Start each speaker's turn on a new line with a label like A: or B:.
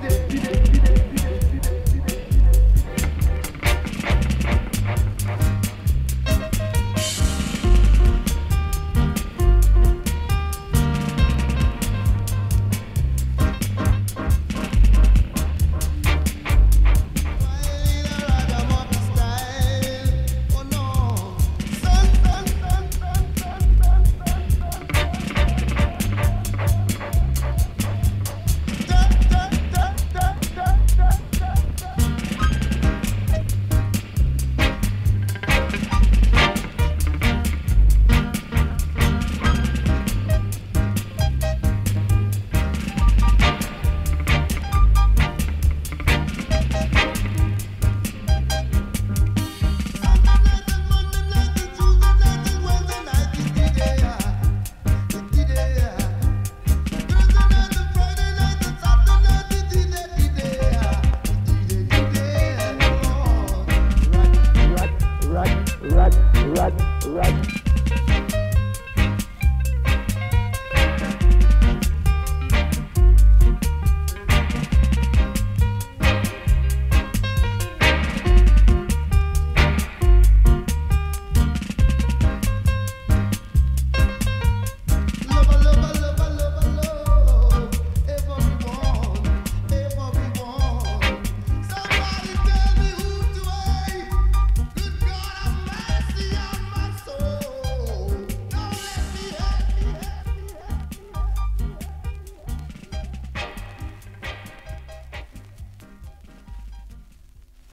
A: did right.